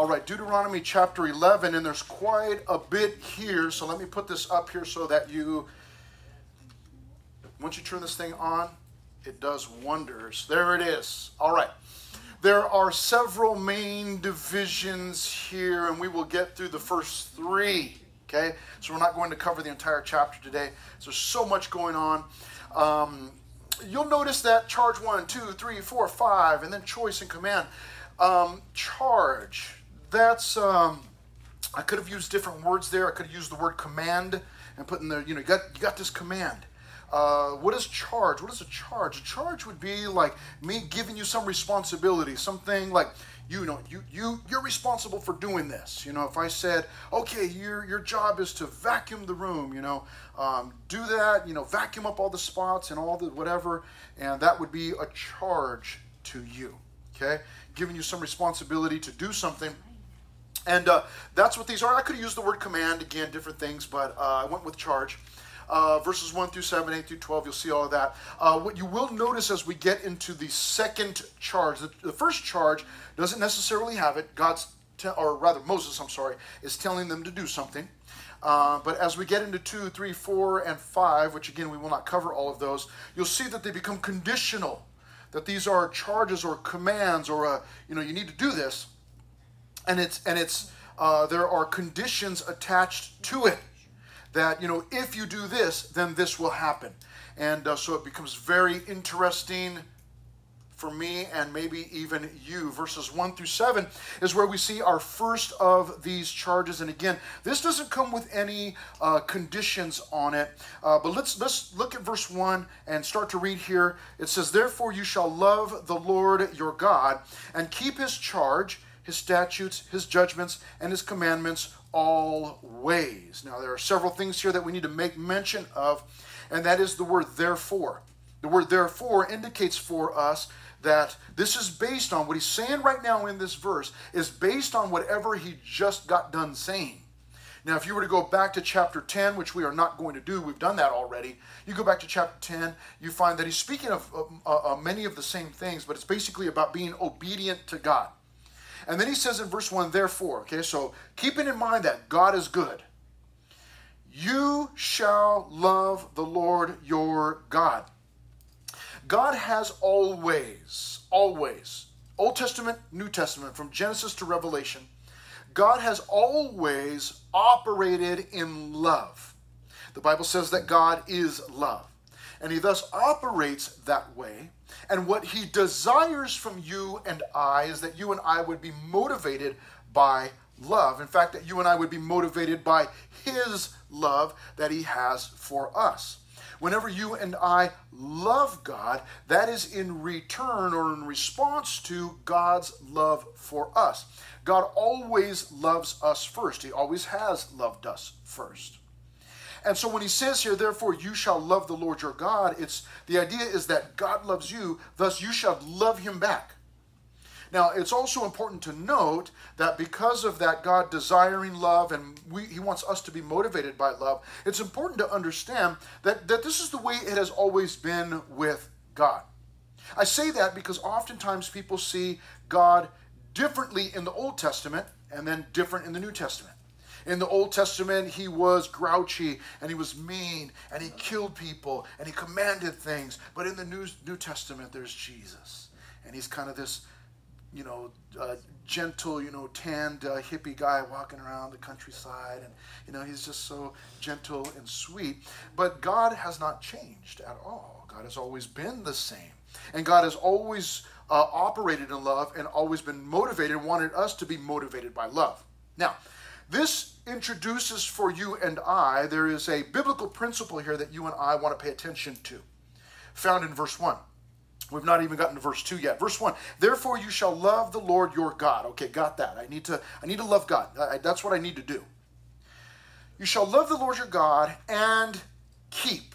All right, Deuteronomy chapter 11, and there's quite a bit here. So let me put this up here so that you, once you turn this thing on, it does wonders. There it is. All right. There are several main divisions here, and we will get through the first three. Okay? So we're not going to cover the entire chapter today. There's so much going on. Um, you'll notice that charge one, two, three, four, five, and then choice and command. Um, charge that's um, I could have used different words there. I could have used the word command and put in there. You know, you got you got this command. Uh, what is charge? What is a charge? A charge would be like me giving you some responsibility, something like you know you you you're responsible for doing this. You know, if I said, okay, your your job is to vacuum the room. You know, um, do that. You know, vacuum up all the spots and all the whatever, and that would be a charge to you. Okay, giving you some responsibility to do something and uh, that's what these are. I could have used the word command, again, different things, but uh, I went with charge. Uh, verses 1 through 7, 8 through 12, you'll see all of that. Uh, what you will notice as we get into the second charge, the, the first charge doesn't necessarily have it. God's, or rather, Moses, I'm sorry, is telling them to do something. Uh, but as we get into 2, 3, 4, and 5, which again, we will not cover all of those, you'll see that they become conditional. That these are charges or commands or, uh, you know, you need to do this and it's and it's uh, there are conditions attached to it that you know if you do this then this will happen. And uh, so it becomes very interesting for me and maybe even you. Verses 1 through 7 is where we see our first of these charges. And again this doesn't come with any uh, conditions on it uh, but let's let's look at verse 1 and start to read here. It says therefore you shall love the lord your god and keep his charge his statutes, his judgments, and his commandments always. Now, there are several things here that we need to make mention of, and that is the word therefore. The word therefore indicates for us that this is based on what he's saying right now in this verse, is based on whatever he just got done saying. Now, if you were to go back to chapter 10, which we are not going to do, we've done that already. You go back to chapter 10, you find that he's speaking of uh, uh, many of the same things, but it's basically about being obedient to God. And then he says in verse 1, therefore, okay, so keeping in mind that God is good, you shall love the Lord your God. God has always, always, Old Testament, New Testament, from Genesis to Revelation, God has always operated in love. The Bible says that God is love. And he thus operates that way and what he desires from you and I is that you and I would be motivated by love. In fact, that you and I would be motivated by his love that he has for us. Whenever you and I love God, that is in return or in response to God's love for us. God always loves us first. He always has loved us first. And so when he says here, therefore you shall love the Lord your God, it's the idea is that God loves you, thus you shall love him back. Now, it's also important to note that because of that God desiring love and we, he wants us to be motivated by love, it's important to understand that, that this is the way it has always been with God. I say that because oftentimes people see God differently in the Old Testament and then different in the New Testament. In the Old Testament, he was grouchy and he was mean and he killed people and he commanded things. But in the New, New Testament, there's Jesus. And he's kind of this, you know, uh, gentle, you know, tanned uh, hippie guy walking around the countryside. And, you know, he's just so gentle and sweet. But God has not changed at all. God has always been the same. And God has always uh, operated in love and always been motivated, wanted us to be motivated by love. Now, this introduces for you and I, there is a biblical principle here that you and I want to pay attention to, found in verse 1. We've not even gotten to verse 2 yet. Verse 1, therefore you shall love the Lord your God. Okay, got that. I need to, I need to love God. I, that's what I need to do. You shall love the Lord your God and keep.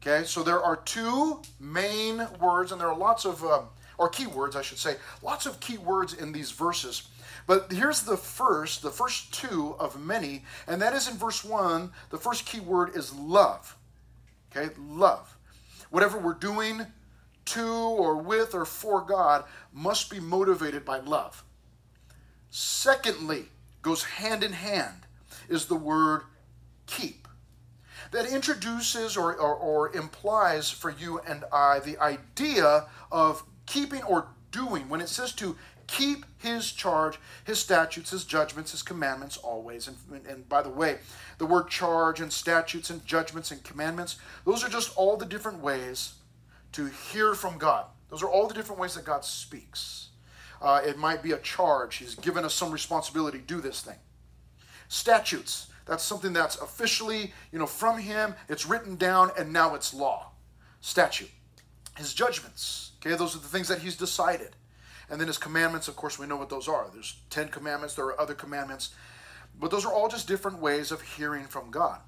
Okay, so there are two main words, and there are lots of, um, or key words, I should say, lots of key words in these verses. But here's the first, the first two of many, and that is in verse 1. The first key word is love. Okay, love. Whatever we're doing to or with or for God must be motivated by love. Secondly, goes hand in hand, is the word keep. That introduces or, or, or implies for you and I the idea of keeping or doing. When it says to keep his charge, his statutes, his judgments, his commandments always. And, and by the way, the word charge and statutes and judgments and commandments, those are just all the different ways to hear from God. Those are all the different ways that God speaks. Uh, it might be a charge. He's given us some responsibility. Do this thing. Statutes. That's something that's officially, you know, from him. It's written down, and now it's law. Statute. His judgments. Okay, those are the things that he's decided. And then his commandments, of course, we know what those are. There's 10 commandments, there are other commandments. But those are all just different ways of hearing from God.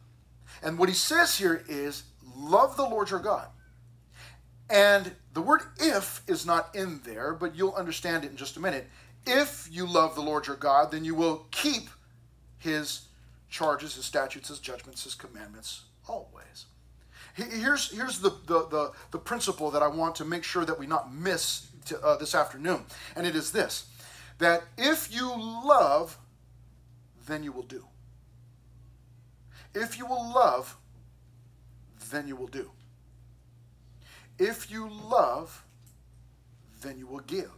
And what he says here is love the Lord your God. And the word if is not in there, but you'll understand it in just a minute. If you love the Lord your God, then you will keep his charges, his statutes, his judgments, his commandments always. Here's, here's the, the, the, the principle that I want to make sure that we not miss to, uh, this afternoon. And it is this that if you love, then you will do. If you will love, then you will do. If you love, then you will give.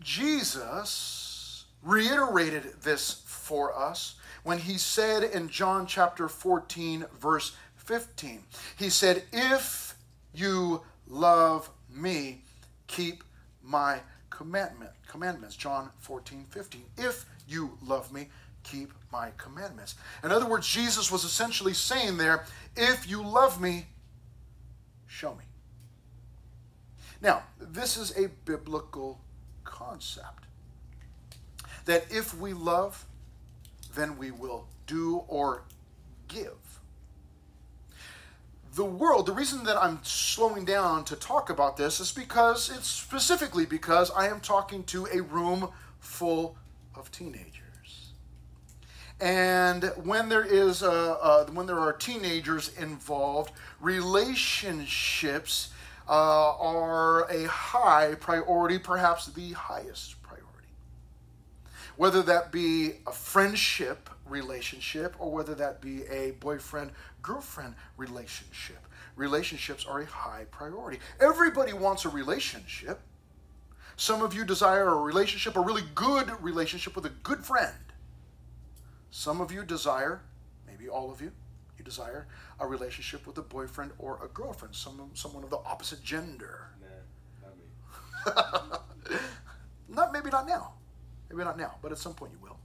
Jesus reiterated this for us when he said in John chapter 14, verse 15, he said, If you love me, keep my commandment, commandments. John 14, 15. If you love me, keep my commandments. In other words, Jesus was essentially saying there, if you love me, show me. Now, this is a biblical concept. That if we love, then we will do or give the world, the reason that I'm slowing down to talk about this is because it's specifically because I am talking to a room full of teenagers. And when there is a, uh, when there are teenagers involved, relationships uh, are a high priority, perhaps the highest priority. Whether that be a friendship relationship or whether that be a boyfriend girlfriend relationship. Relationships are a high priority. Everybody wants a relationship. Some of you desire a relationship, a really good relationship with a good friend. Some of you desire, maybe all of you, you desire a relationship with a boyfriend or a girlfriend, some, someone of the opposite gender. Nah, not me. not maybe not now. Maybe not now, but at some point you will.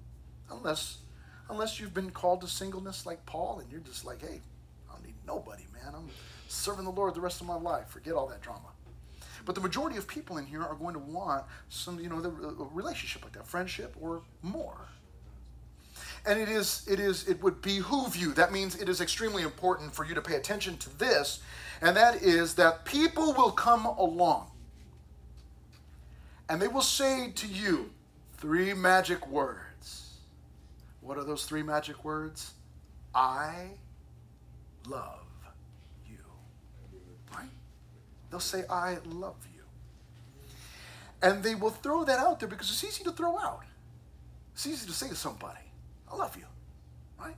Unless unless you've been called to singleness like Paul and you're just like, hey, I don't need nobody, man. I'm serving the Lord the rest of my life. Forget all that drama. But the majority of people in here are going to want some, you know, a relationship like that, friendship or more. And it is, it is, it would behoove you. That means it is extremely important for you to pay attention to this, and that is that people will come along and they will say to you three magic words what are those three magic words? I love you. Right? They'll say, I love you. And they will throw that out there because it's easy to throw out. It's easy to say to somebody, I love you. Right?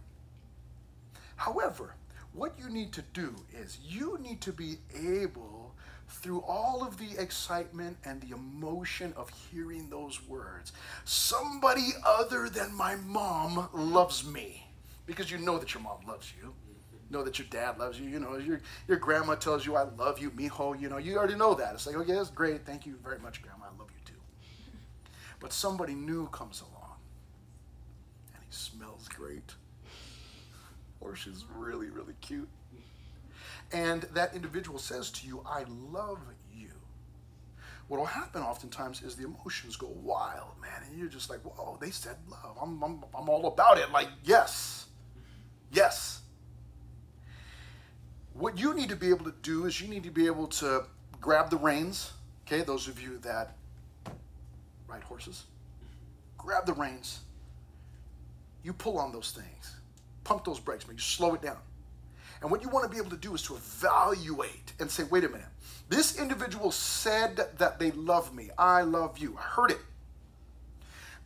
However, what you need to do is you need to be able through all of the excitement and the emotion of hearing those words, somebody other than my mom loves me. Because you know that your mom loves you. Know that your dad loves you. You know, your, your grandma tells you, I love you, mijo. You know, you already know that. It's like, okay, that's great. Thank you very much, grandma. I love you too. But somebody new comes along and he smells great. Or she's really, really cute and that individual says to you, I love you, what will happen oftentimes is the emotions go wild, man, and you're just like, whoa, they said love. I'm, I'm, I'm all about it. Like, yes, yes. What you need to be able to do is you need to be able to grab the reins, okay, those of you that ride horses, grab the reins. You pull on those things, pump those brakes, man. You slow it down. And what you want to be able to do is to evaluate and say, wait a minute, this individual said that they love me. I love you. I heard it.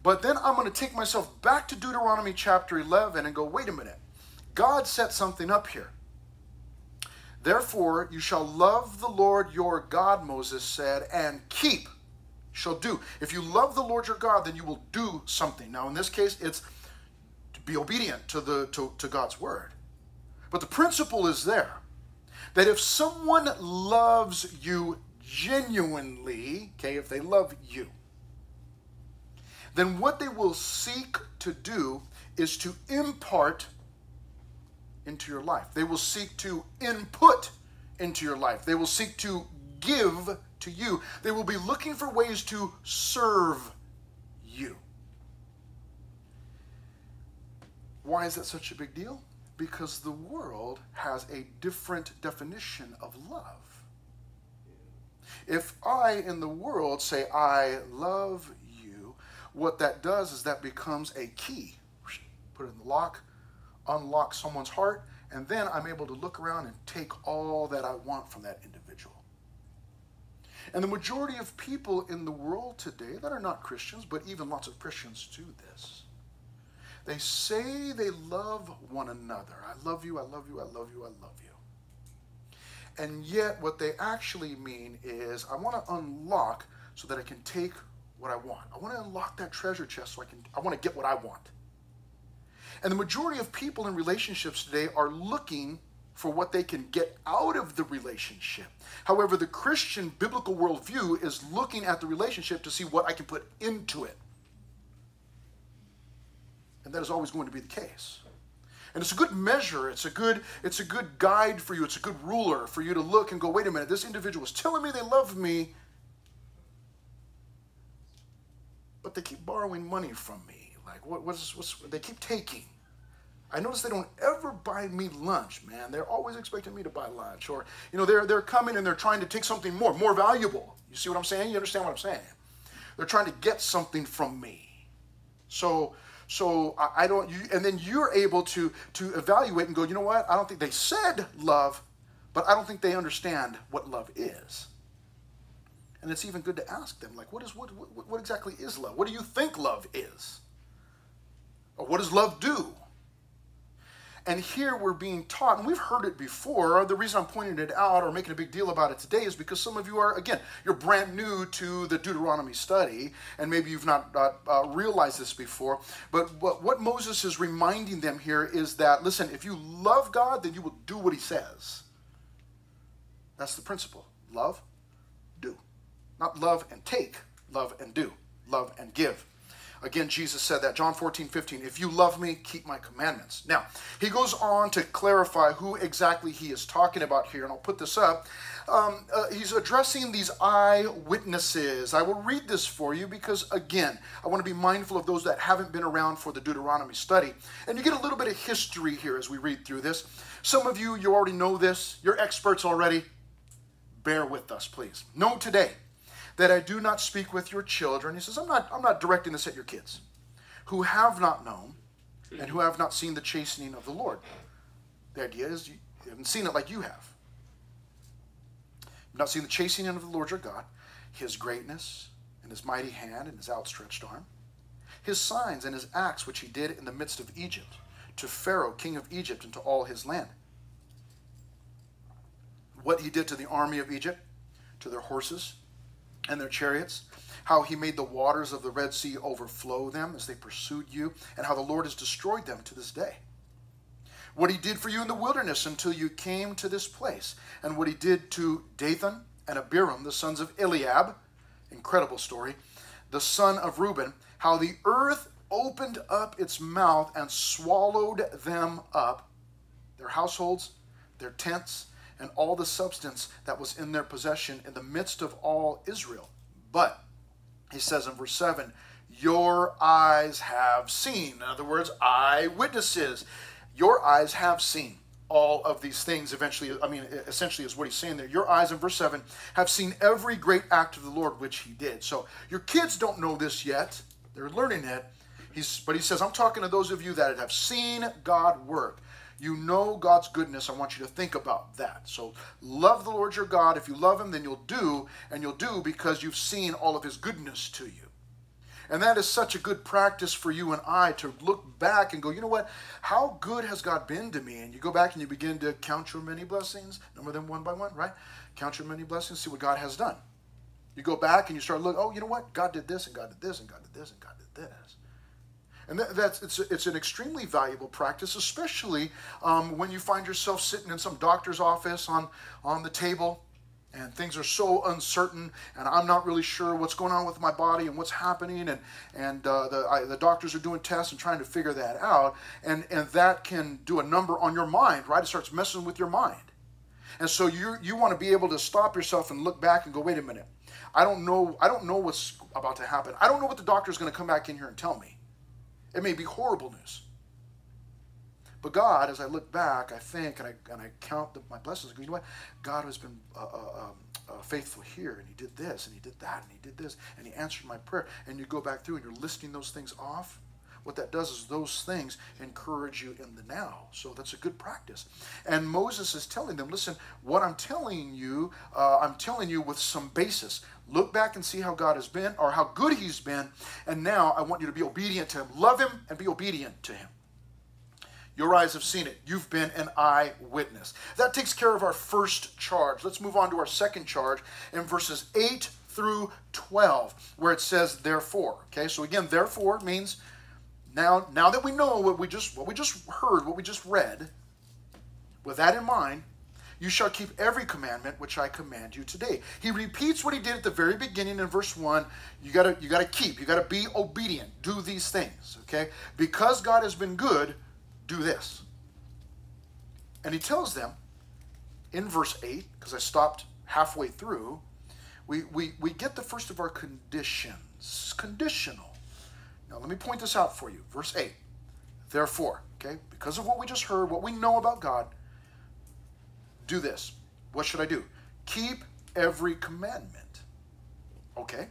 But then I'm going to take myself back to Deuteronomy chapter 11 and go, wait a minute. God set something up here. Therefore, you shall love the Lord your God, Moses said, and keep, shall do. If you love the Lord your God, then you will do something. Now, in this case, it's to be obedient to, the, to, to God's word. But the principle is there that if someone loves you genuinely, okay, if they love you, then what they will seek to do is to impart into your life. They will seek to input into your life. They will seek to give to you. They will be looking for ways to serve you. Why is that such a big deal? Because the world has a different definition of love. If I in the world say, I love you, what that does is that becomes a key. Put it in the lock, unlock someone's heart, and then I'm able to look around and take all that I want from that individual. And the majority of people in the world today that are not Christians, but even lots of Christians do this. They say they love one another. I love you, I love you, I love you, I love you. And yet, what they actually mean is, I want to unlock so that I can take what I want. I want to unlock that treasure chest so I can, I want to get what I want. And the majority of people in relationships today are looking for what they can get out of the relationship. However, the Christian biblical worldview is looking at the relationship to see what I can put into it. And that is always going to be the case. And it's a good measure, it's a good, it's a good guide for you, it's a good ruler for you to look and go, wait a minute, this individual is telling me they love me, but they keep borrowing money from me. Like what, what's, what's they keep taking. I notice they don't ever buy me lunch, man. They're always expecting me to buy lunch. Or, you know, they're, they're coming and they're trying to take something more, more valuable. You see what I'm saying? You understand what I'm saying? They're trying to get something from me. So, so I, don't, you, and then you're able to, to evaluate and go, you know what? I don't think they said love, but I don't think they understand what love is. And it's even good to ask them, like, what is what, what, what exactly is love? What do you think love is? Or what does love do? And here we're being taught, and we've heard it before. The reason I'm pointing it out or making a big deal about it today is because some of you are, again, you're brand new to the Deuteronomy study, and maybe you've not uh, uh, realized this before. But what, what Moses is reminding them here is that, listen, if you love God, then you will do what he says. That's the principle. Love, do. Not love and take, love and do, love and give. Again, Jesus said that. John 14, 15. If you love me, keep my commandments. Now, he goes on to clarify who exactly he is talking about here, and I'll put this up. Um, uh, he's addressing these eyewitnesses. I will read this for you because, again, I want to be mindful of those that haven't been around for the Deuteronomy study. And you get a little bit of history here as we read through this. Some of you, you already know this. You're experts already. Bear with us, please. Know today that I do not speak with your children. He says, I'm not, I'm not directing this at your kids who have not known and who have not seen the chastening of the Lord. The idea is you haven't seen it like you have. You've not seen the chastening of the Lord your God, his greatness and his mighty hand and his outstretched arm, his signs and his acts which he did in the midst of Egypt, to Pharaoh, king of Egypt, and to all his land. What he did to the army of Egypt, to their horses, and their chariots, how he made the waters of the Red Sea overflow them as they pursued you, and how the Lord has destroyed them to this day. What he did for you in the wilderness until you came to this place, and what he did to Dathan and Abiram, the sons of Eliab, incredible story, the son of Reuben, how the earth opened up its mouth and swallowed them up, their households, their tents, and all the substance that was in their possession in the midst of all Israel. But he says in verse 7, Your eyes have seen. In other words, eyewitnesses. Your eyes have seen all of these things eventually i mean essentially is what he's saying there your eyes in verse 7 have seen every great act of the lord which he did so your kids don't know this yet they're learning it he's but he says i'm talking to those of you that have seen god work you know God's goodness, I want you to think about that. So love the Lord your God. If you love him, then you'll do, and you'll do because you've seen all of his goodness to you. And that is such a good practice for you and I to look back and go, you know what? How good has God been to me? And you go back and you begin to count your many blessings, number them one by one, right? Count your many blessings, see what God has done. You go back and you start looking, oh, you know what? God did this and God did this and God did this and God did this. And that, that's it's, it's an extremely valuable practice, especially um, when you find yourself sitting in some doctor's office on, on the table and things are so uncertain and i'm not really sure what's going on with my body and what's happening and, and uh, the, I, the doctors are doing tests and trying to figure that out and, and that can do a number on your mind right? It starts messing with your mind. And so you you want to be able to stop yourself and look back and go wait a minute. I don't know i don't know what's about to happen. I don't know what the doctor's going to come back in here and tell me it may be horrible news but God, as I look back, I think and I, and I count the, my blessings. You know what? God has been uh, uh, um, uh, faithful here, and He did this, and He did that, and He did this, and He answered my prayer. And you go back through and you're listing those things off. What that does is those things encourage you in the now. So that's a good practice. And Moses is telling them, listen, what I'm telling you, uh, I'm telling you with some basis. Look back and see how God has been or how good He's been. And now I want you to be obedient to Him. Love Him and be obedient to Him. Your eyes have seen it. You've been an eyewitness. That takes care of our first charge. Let's move on to our second charge in verses 8 through 12, where it says therefore. Okay, so again, therefore means now now that we know what we just what we just heard, what we just read, with that in mind, you shall keep every commandment which I command you today. He repeats what he did at the very beginning in verse 1. You gotta you gotta keep, you gotta be obedient, do these things. Okay? Because God has been good, do this. And he tells them in verse 8, because I stopped halfway through, we, we, we get the first of our conditions. Conditional. Now, let me point this out for you. Verse 8. Therefore, okay, because of what we just heard, what we know about God, do this. What should I do? Keep every commandment. Okay?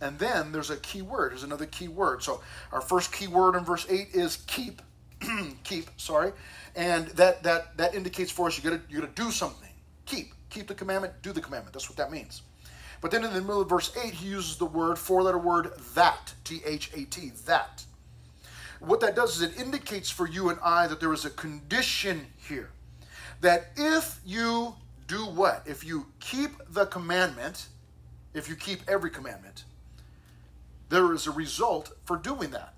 And then there's a key word. There's another key word. So our first key word in verse 8 is keep. keep, sorry, and that that that indicates for us you gotta you gotta do something. Keep, keep the commandment, do the commandment. That's what that means. But then in the middle of verse 8, he uses the word, four-letter word, that, T-H-A-T, that. What that does is it indicates for you and I that there is a condition here. That if you do what? If you keep the commandment, if you keep every commandment, there is a result for doing that.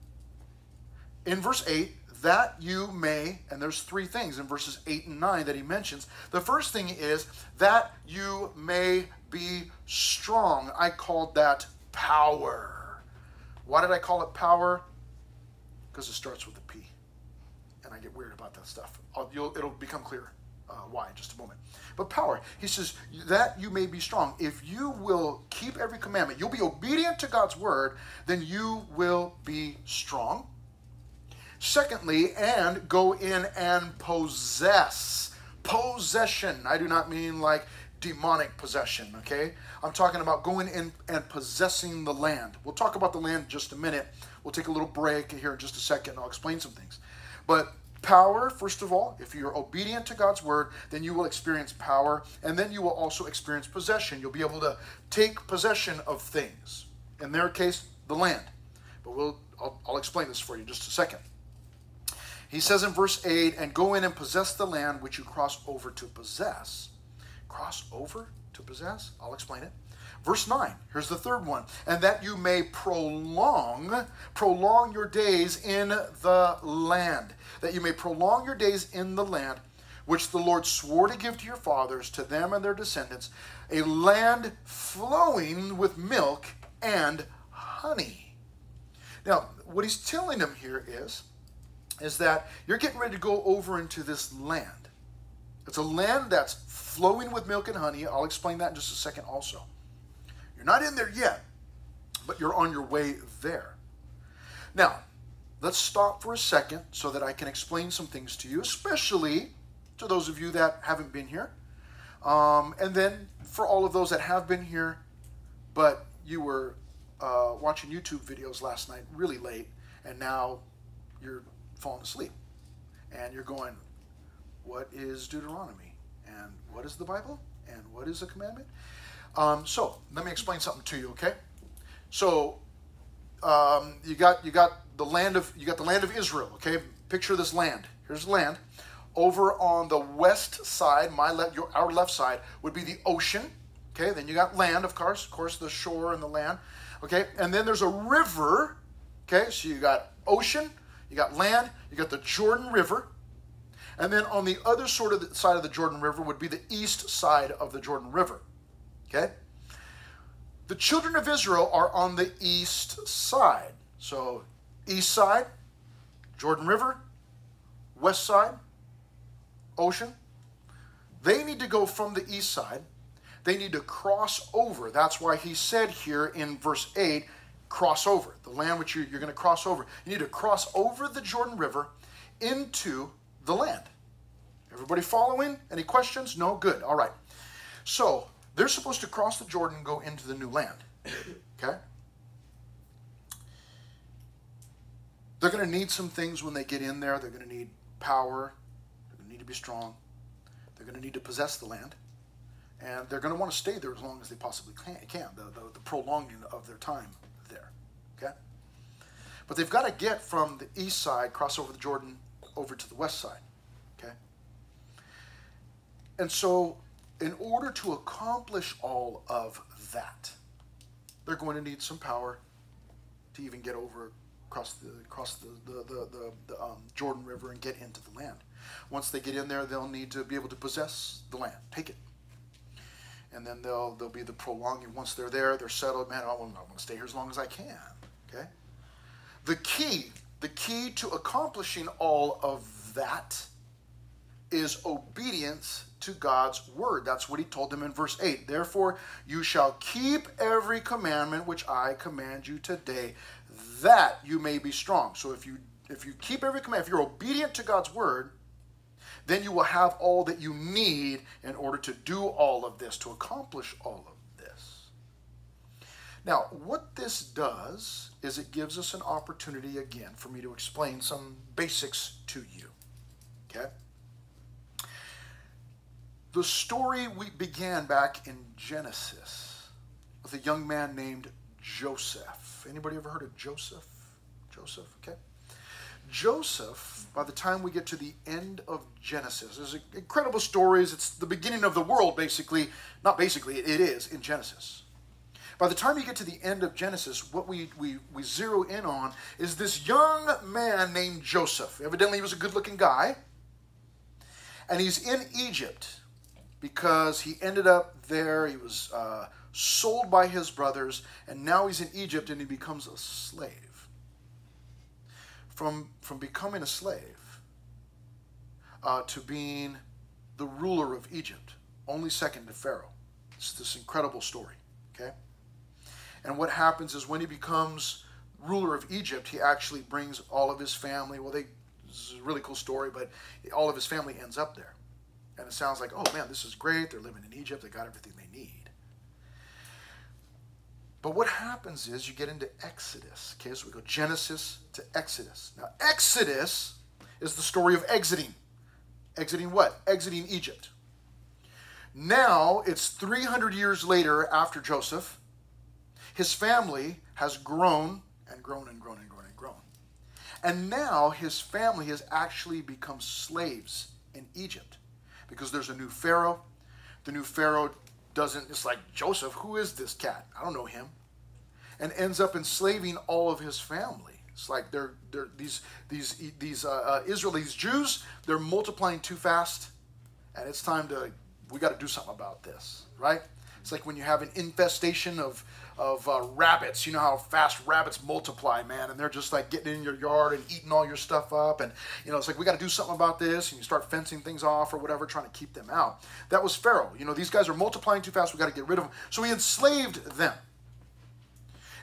In verse 8, that you may, and there's three things in verses 8 and 9 that he mentions. The first thing is that you may be strong. I called that power. Why did I call it power? Because it starts with a P. And I get weird about that stuff. it'll become clear uh, why in just a moment. But power, he says, that you may be strong. If you will keep every commandment, you'll be obedient to God's word, then you will be strong Secondly, and go in and possess. Possession. I do not mean like demonic possession, okay? I'm talking about going in and possessing the land. We'll talk about the land in just a minute. We'll take a little break here in just a second. I'll explain some things. But power, first of all, if you're obedient to God's word, then you will experience power, and then you will also experience possession. You'll be able to take possession of things. In their case, the land. But we'll I'll, I'll explain this for you in just a second. He says in verse 8, and go in and possess the land which you cross over to possess. Cross over to possess? I'll explain it. Verse 9, here's the third one. And that you may prolong, prolong your days in the land. That you may prolong your days in the land which the Lord swore to give to your fathers, to them and their descendants, a land flowing with milk and honey. Now, what he's telling them here is is that you're getting ready to go over into this land. It's a land that's flowing with milk and honey. I'll explain that in just a second also. You're not in there yet, but you're on your way there. Now, let's stop for a second so that I can explain some things to you, especially to those of you that haven't been here. Um, and then for all of those that have been here, but you were uh, watching YouTube videos last night really late, and now you're falling asleep. And you're going, what is Deuteronomy? And what is the Bible? And what is a commandment? Um, so let me explain something to you, okay? So um, you got you got the land of you got the land of Israel. Okay, picture this land. Here's the land. Over on the west side, my left, your, our left side would be the ocean. Okay, then you got land, of course, of course, the shore and the land. Okay, and then there's a river. Okay, so you got ocean, you got land, you got the Jordan River, and then on the other sort of the side of the Jordan River would be the east side of the Jordan River. Okay, the children of Israel are on the east side. So east side, Jordan River, west side, ocean. They need to go from the east side. They need to cross over. That's why he said here in verse 8, cross over. The land which you're, you're going to cross over. You need to cross over the Jordan River into the land. Everybody following? Any questions? No? Good. All right. So they're supposed to cross the Jordan and go into the new land. Okay? They're going to need some things when they get in there. They're going to need power. They're going to need to be strong. They're going to need to possess the land. And they're going to want to stay there as long as they possibly can, can the, the, the prolonging of their time there. Okay? But they've got to get from the east side, cross over the Jordan, over to the west side. Okay? And so, in order to accomplish all of that, they're going to need some power to even get over across the across the the, the, the, the um, Jordan River and get into the land. Once they get in there, they'll need to be able to possess the land, take it, and then they'll they'll be the prolonging. Once they're there, they're settled. Man, I want, I want to stay here as long as I can. Okay. The key, the key to accomplishing all of that is obedience to God's word. That's what he told them in verse 8. Therefore, you shall keep every commandment which I command you today, that you may be strong. So if you if you keep every command, if you're obedient to God's word, then you will have all that you need in order to do all of this, to accomplish all of. Now, what this does is it gives us an opportunity again for me to explain some basics to you. Okay? The story we began back in Genesis with a young man named Joseph. Anybody ever heard of Joseph? Joseph, okay. Joseph, by the time we get to the end of Genesis, there's incredible stories. It's the beginning of the world, basically. Not basically, it is in Genesis. By the time you get to the end of Genesis, what we, we, we zero in on is this young man named Joseph. Evidently, he was a good looking guy. And he's in Egypt because he ended up there. He was uh, sold by his brothers, and now he's in Egypt and he becomes a slave. From, from becoming a slave uh, to being the ruler of Egypt, only second to Pharaoh. It's this incredible story? And what happens is when he becomes ruler of Egypt, he actually brings all of his family. Well, they, this is a really cool story, but all of his family ends up there. And it sounds like, oh man, this is great. They're living in Egypt. They got everything they need. But what happens is you get into Exodus. Okay, so we go Genesis to Exodus. Now, Exodus is the story of exiting. Exiting what? Exiting Egypt. Now it's 300 years later after Joseph. His family has grown and grown and grown and grown and grown. And now his family has actually become slaves in Egypt because there's a new Pharaoh. The new Pharaoh doesn't, it's like, Joseph, who is this cat? I don't know him. And ends up enslaving all of his family. It's like they're, they're these, these, these uh, uh, Israelis, Jews, they're multiplying too fast. And it's time to, we got to do something about this, right? It's like when you have an infestation of, of uh, rabbits. You know how fast rabbits multiply, man, and they're just like getting in your yard and eating all your stuff up. And you know, it's like we got to do something about this. And you start fencing things off or whatever, trying to keep them out. That was Pharaoh. You know, these guys are multiplying too fast. We got to get rid of them. So he enslaved them.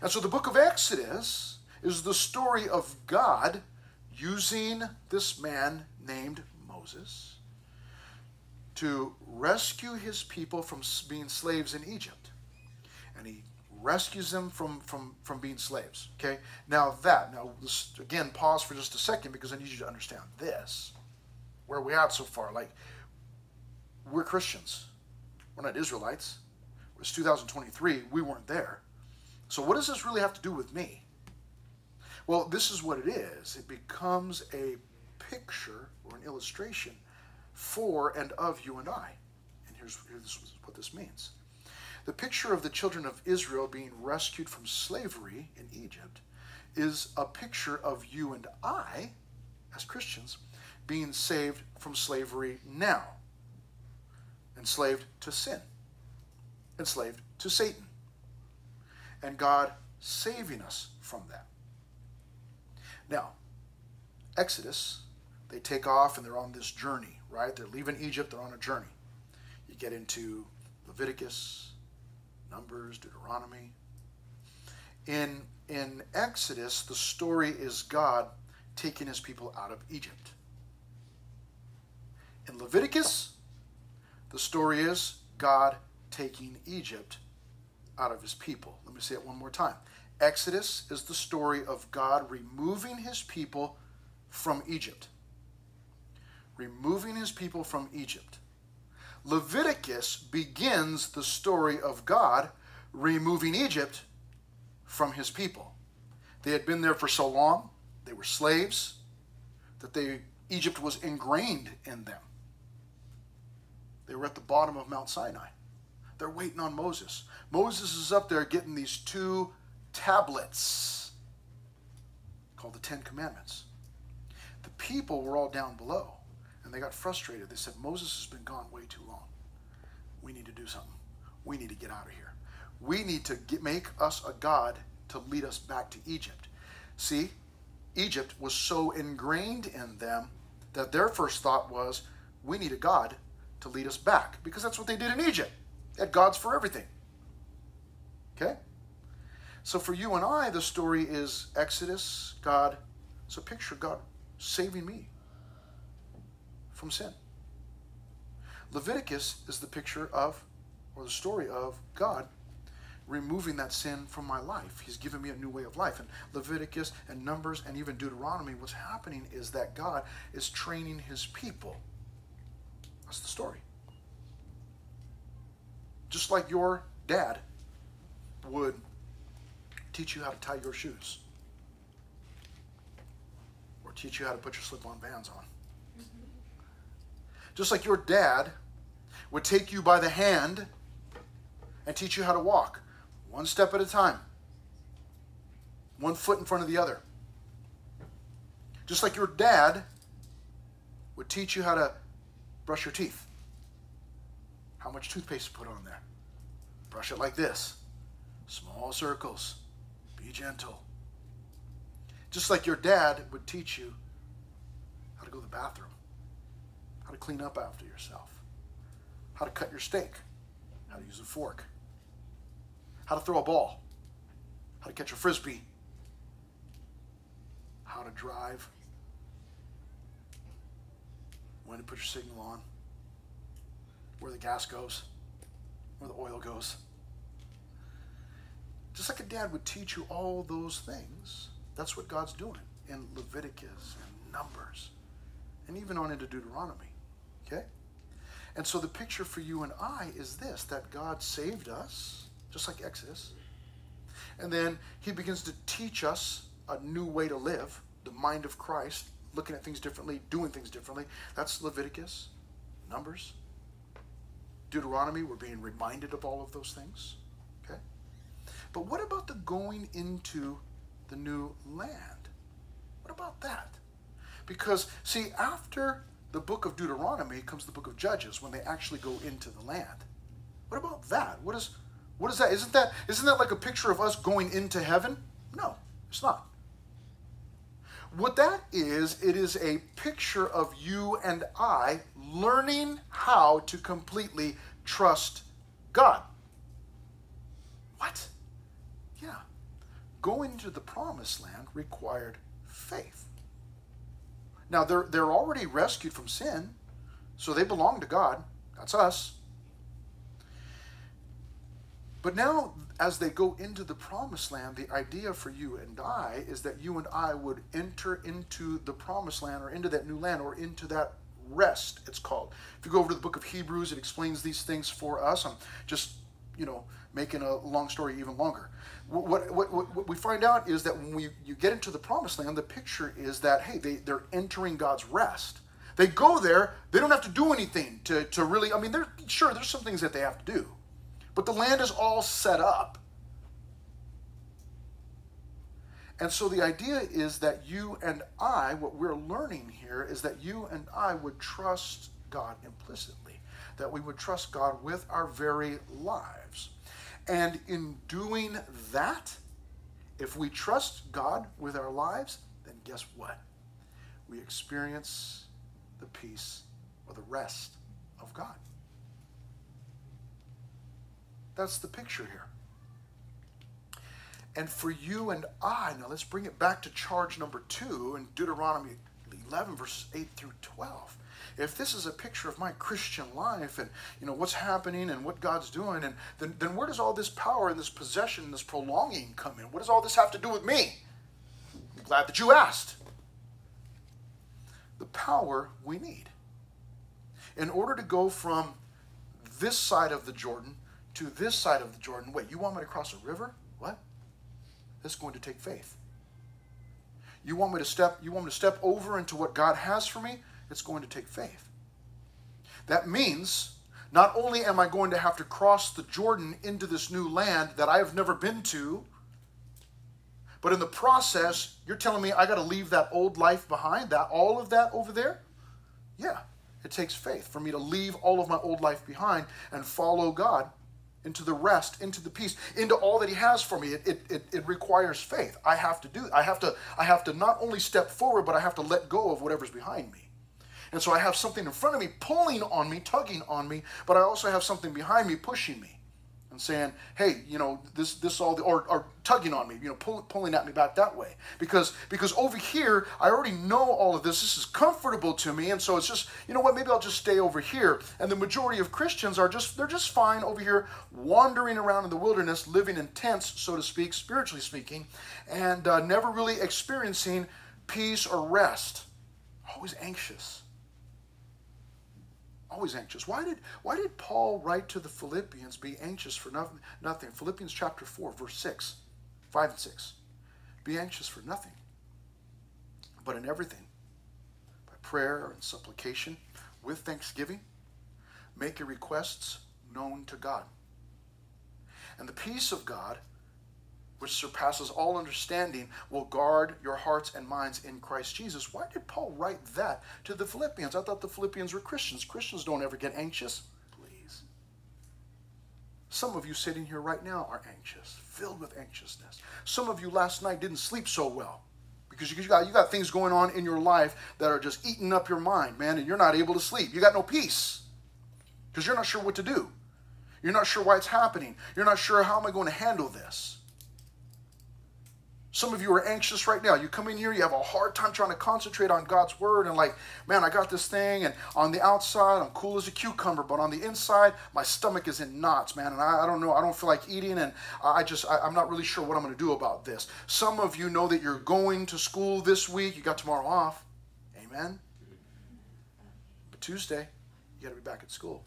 And so the book of Exodus is the story of God using this man named Moses to rescue his people from being slaves in Egypt. And he rescues them from, from, from being slaves. Okay? Now that, now this, again, pause for just a second because I need you to understand this. Where are we at so far? Like, we're Christians. We're not Israelites. It's 2023. We weren't there. So what does this really have to do with me? Well, this is what it is. It becomes a picture or an illustration for and of you and I. And here's, here's what this means. The picture of the children of Israel being rescued from slavery in Egypt is a picture of you and I, as Christians, being saved from slavery now, enslaved to sin, enslaved to Satan, and God saving us from that. Now, Exodus, they take off and they're on this journey, right? They're leaving Egypt, they're on a journey. You get into Leviticus, Numbers, Deuteronomy. In, in Exodus, the story is God taking his people out of Egypt. In Leviticus, the story is God taking Egypt out of his people. Let me say it one more time. Exodus is the story of God removing his people from Egypt. Removing his people from Egypt. Leviticus begins the story of God removing Egypt from his people. They had been there for so long, they were slaves, that they, Egypt was ingrained in them. They were at the bottom of Mount Sinai. They're waiting on Moses. Moses is up there getting these two tablets called the Ten Commandments. The people were all down below they got frustrated. They said, Moses has been gone way too long. We need to do something. We need to get out of here. We need to get, make us a God to lead us back to Egypt. See, Egypt was so ingrained in them that their first thought was, we need a God to lead us back because that's what they did in Egypt. They had gods for everything. Okay? So for you and I, the story is Exodus, God. A picture God saving me from sin. Leviticus is the picture of, or the story of, God removing that sin from my life. He's given me a new way of life. And Leviticus and Numbers and even Deuteronomy, what's happening is that God is training his people. That's the story. Just like your dad would teach you how to tie your shoes or teach you how to put your slip on bands on. Just like your dad would take you by the hand and teach you how to walk, one step at a time, one foot in front of the other. Just like your dad would teach you how to brush your teeth, how much toothpaste to put on there. Brush it like this small circles, be gentle. Just like your dad would teach you how to go to the bathroom how to clean up after yourself, how to cut your steak, how to use a fork, how to throw a ball, how to catch a frisbee, how to drive, when to put your signal on, where the gas goes, where the oil goes. Just like a dad would teach you all those things, that's what God's doing in Leviticus and Numbers and even on into Deuteronomy. Okay? And so the picture for you and I is this that God saved us, just like Exodus. And then he begins to teach us a new way to live, the mind of Christ, looking at things differently, doing things differently. That's Leviticus, Numbers, Deuteronomy. We're being reminded of all of those things. Okay? But what about the going into the new land? What about that? Because, see, after the book of Deuteronomy comes the book of Judges when they actually go into the land. What about that? What is what is that? Isn't that isn't that like a picture of us going into heaven? No, it's not. What that is, it is a picture of you and I learning how to completely trust God. What? Yeah. Going to the promised land required faith. Now, they're, they're already rescued from sin, so they belong to God. That's us. But now, as they go into the promised land, the idea for you and I is that you and I would enter into the promised land or into that new land or into that rest, it's called. If you go over to the book of Hebrews, it explains these things for us. I'm just you know, making a long story even longer. What, what, what, what we find out is that when we, you get into the promised land, the picture is that, hey, they, they're entering God's rest. They go there, they don't have to do anything to, to really, I mean, they're, sure, there's some things that they have to do, but the land is all set up. And so the idea is that you and I, what we're learning here is that you and I would trust God implicitly, that we would trust God with our very lives. And in doing that, if we trust God with our lives, then guess what? We experience the peace or the rest of God. That's the picture here. And for you and I, now let's bring it back to charge number two in Deuteronomy 11, verses 8 through 12. If this is a picture of my Christian life and you know what's happening and what God's doing, and then, then where does all this power and this possession, and this prolonging come in? What does all this have to do with me? I'm glad that you asked. The power we need. In order to go from this side of the Jordan to this side of the Jordan, wait, you want me to cross a river? What? It's going to take faith. You want me to step you want me to step over into what God has for me? It's going to take faith. That means not only am I going to have to cross the Jordan into this new land that I have never been to, but in the process, you're telling me I got to leave that old life behind, that all of that over there? Yeah, it takes faith for me to leave all of my old life behind and follow God into the rest, into the peace, into all that He has for me. It, it, it, it, requires faith. I have to do. I have to. I have to not only step forward, but I have to let go of whatever's behind me. And so I have something in front of me pulling on me, tugging on me, but I also have something behind me pushing me and saying, hey, you know, this, this all, the, or, or tugging on me, you know, pull, pulling at me back that way. Because, because over here, I already know all of this. This is comfortable to me. And so it's just, you know what, maybe I'll just stay over here. And the majority of Christians are just, they're just fine over here, wandering around in the wilderness, living in tents, so to speak, spiritually speaking, and uh, never really experiencing peace or rest. Always anxious always anxious. Why did, why did Paul write to the Philippians, be anxious for nothing, nothing? Philippians chapter 4, verse 6, 5 and 6. Be anxious for nothing, but in everything, by prayer and supplication, with thanksgiving, make your requests known to God. And the peace of God, which surpasses all understanding, will guard your hearts and minds in Christ Jesus. Why did Paul write that to the Philippians? I thought the Philippians were Christians. Christians don't ever get anxious. Please. Some of you sitting here right now are anxious, filled with anxiousness. Some of you last night didn't sleep so well because you got, you got things going on in your life that are just eating up your mind, man, and you're not able to sleep. You got no peace because you're not sure what to do. You're not sure why it's happening. You're not sure how am I going to handle this. Some of you are anxious right now. You come in here, you have a hard time trying to concentrate on God's word, and like, man, I got this thing, and on the outside, I'm cool as a cucumber, but on the inside, my stomach is in knots, man, and I, I don't know, I don't feel like eating, and I just, I, I'm not really sure what I'm going to do about this. Some of you know that you're going to school this week. You got tomorrow off. Amen. But Tuesday, you got to be back at school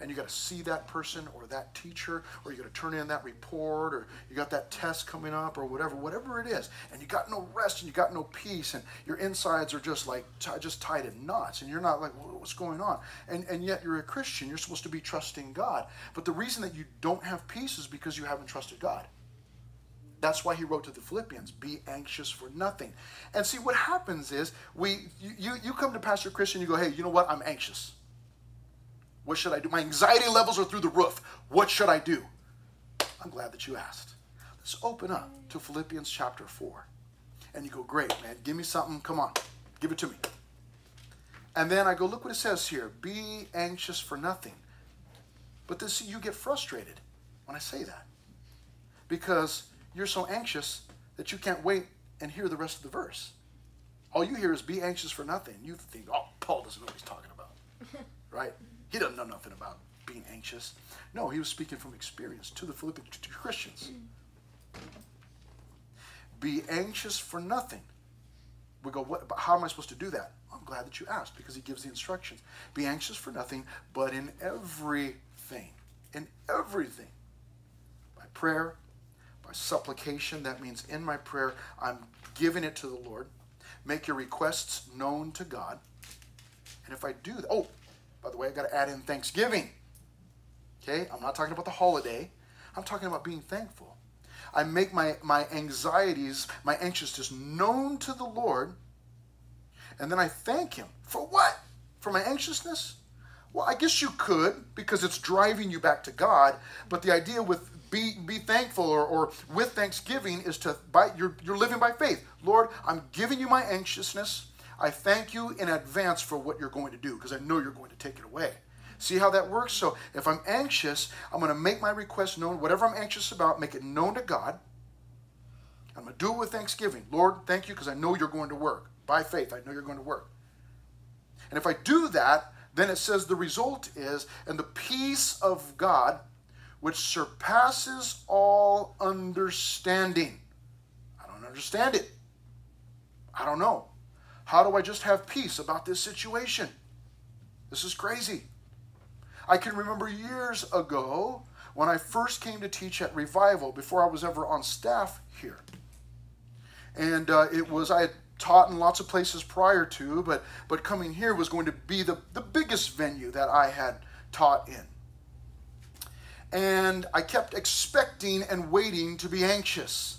and you got to see that person or that teacher, or you got to turn in that report, or you got that test coming up, or whatever, whatever it is, and you got no rest and you got no peace, and your insides are just like just tied in knots, and you're not like, what's going on? And and yet you're a Christian. You're supposed to be trusting God, but the reason that you don't have peace is because you haven't trusted God. That's why he wrote to the Philippians, be anxious for nothing. And see, what happens is we you, you come to Pastor Chris and, you go, hey, you know what? I'm anxious. What should I do? My anxiety levels are through the roof. What should I do? I'm glad that you asked. Let's open up to Philippians chapter 4. And you go, great, man. Give me something. Come on. Give it to me. And then I go, look what it says here. Be anxious for nothing. But this, you get frustrated when I say that. Because you're so anxious that you can't wait and hear the rest of the verse. All you hear is be anxious for nothing. You think, oh, Paul doesn't know what he's talking about. right? He doesn't know nothing about being anxious. No, he was speaking from experience to the Philippians, to Christians. Be anxious for nothing. We go, what, how am I supposed to do that? I'm glad that you asked because he gives the instructions. Be anxious for nothing, but in everything, in everything, by prayer, by supplication. That means in my prayer, I'm giving it to the Lord. Make your requests known to God. And if I do oh, by the way, I've got to add in thanksgiving. Okay, I'm not talking about the holiday. I'm talking about being thankful. I make my, my anxieties, my anxiousness known to the Lord, and then I thank Him. For what? For my anxiousness? Well, I guess you could because it's driving you back to God. But the idea with be, be thankful or, or with thanksgiving is to by you're, you're living by faith. Lord, I'm giving you my anxiousness. I thank you in advance for what you're going to do because I know you're going to take it away. See how that works? So if I'm anxious, I'm going to make my request known, whatever I'm anxious about, make it known to God. I'm going to do it with thanksgiving. Lord, thank you because I know you're going to work. By faith, I know you're going to work. And if I do that, then it says the result is, and the peace of God, which surpasses all understanding. I don't understand it. I don't know. How do I just have peace about this situation? This is crazy. I can remember years ago when I first came to teach at Revival before I was ever on staff here. And uh, it was, I had taught in lots of places prior to, but, but coming here was going to be the, the biggest venue that I had taught in. And I kept expecting and waiting to be anxious.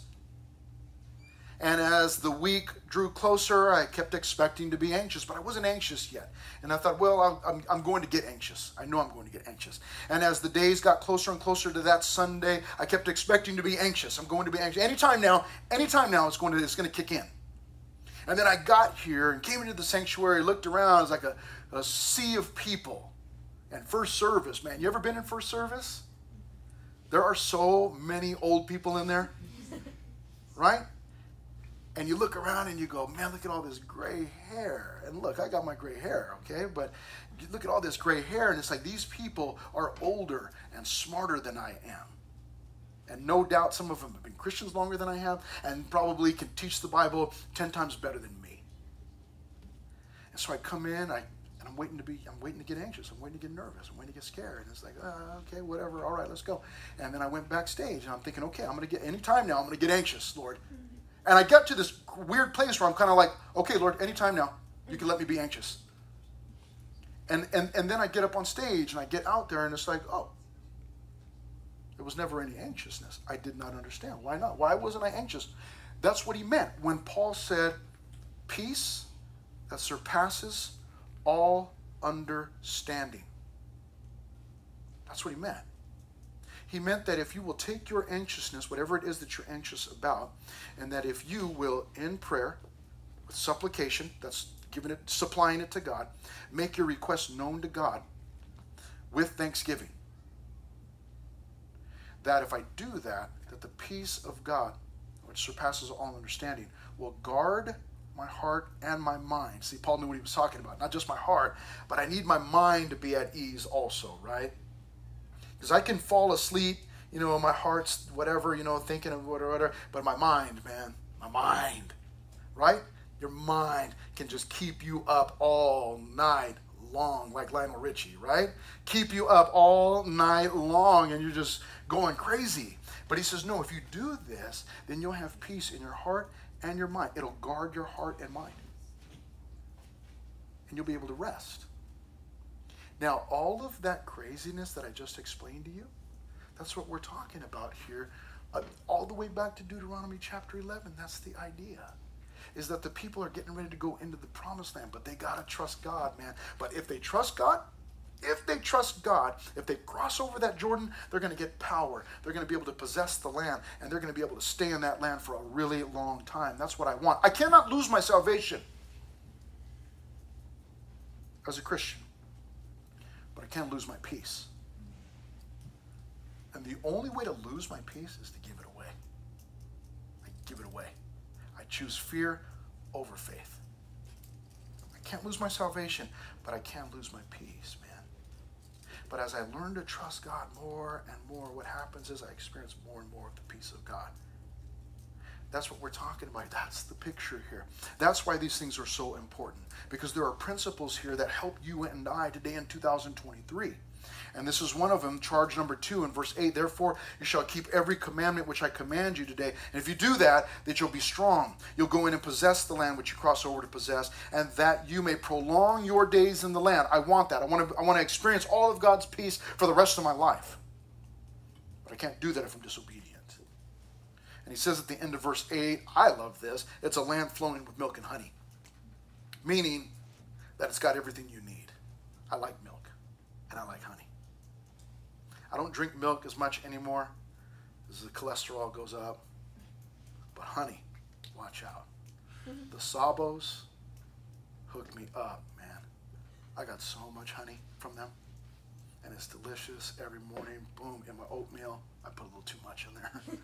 And as the week drew closer, I kept expecting to be anxious, but I wasn't anxious yet. And I thought, well, I'm, I'm going to get anxious. I know I'm going to get anxious. And as the days got closer and closer to that Sunday, I kept expecting to be anxious. I'm going to be anxious. Anytime now, anytime now, it's going to, it's going to kick in. And then I got here and came into the sanctuary, looked around, it was like a, a sea of people. And first service, man, you ever been in first service? There are so many old people in there, right? And you look around and you go, man, look at all this gray hair. And look, I got my gray hair, okay? But you look at all this gray hair, and it's like these people are older and smarter than I am. And no doubt some of them have been Christians longer than I have and probably can teach the Bible 10 times better than me. And so I come in, I and I'm waiting to be, I'm waiting to get anxious. I'm waiting to get nervous. I'm waiting to get scared. And it's like, uh, okay, whatever. All right, let's go. And then I went backstage and I'm thinking, okay, I'm going to get, any time now, I'm going to get anxious, Lord. And I get to this weird place where I'm kind of like, okay, Lord, anytime now, you can let me be anxious. And, and, and then I get up on stage and I get out there and it's like, oh, there was never any anxiousness. I did not understand. Why not? Why wasn't I anxious? That's what he meant when Paul said, peace that surpasses all understanding. That's what he meant. He meant that if you will take your anxiousness, whatever it is that you're anxious about, and that if you will, in prayer, with supplication, that's giving it, supplying it to God, make your request known to God with thanksgiving. That if I do that, that the peace of God, which surpasses all understanding, will guard my heart and my mind. See, Paul knew what he was talking about. Not just my heart, but I need my mind to be at ease also, right? Because I can fall asleep, you know, my heart's whatever, you know, thinking of whatever, whatever, but my mind, man, my mind, right? Your mind can just keep you up all night long, like Lionel Richie, right? Keep you up all night long and you're just going crazy. But he says, no, if you do this, then you'll have peace in your heart and your mind. It'll guard your heart and mind. And you'll be able to rest. Now, all of that craziness that I just explained to you, that's what we're talking about here. Uh, all the way back to Deuteronomy chapter 11, that's the idea. Is that the people are getting ready to go into the promised land, but they got to trust God, man. But if they trust God, if they trust God, if they cross over that Jordan, they're going to get power. They're going to be able to possess the land, and they're going to be able to stay in that land for a really long time. That's what I want. I cannot lose my salvation as a Christian but I can't lose my peace. And the only way to lose my peace is to give it away. I give it away. I choose fear over faith. I can't lose my salvation, but I can't lose my peace, man. But as I learn to trust God more and more, what happens is I experience more and more of the peace of God. That's what we're talking about. That's the picture here. That's why these things are so important because there are principles here that help you and I today in 2023. And this is one of them, charge number two in verse 8. Therefore, you shall keep every commandment which I command you today. And if you do that, that you'll be strong. You'll go in and possess the land which you cross over to possess, and that you may prolong your days in the land. I want that. I want to, I want to experience all of God's peace for the rest of my life. But I can't do that if I'm disobedient. And he says at the end of verse 8, I love this. It's a land flowing with milk and honey, meaning that it's got everything you need. I like milk and I like honey. I don't drink milk as much anymore as the cholesterol goes up. But honey, watch out. Mm-hmm. The Sabos hooked me up, man. I got so much honey from them. And it's delicious every morning. Boom, in my oatmeal. I put a little too much in there.